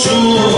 祝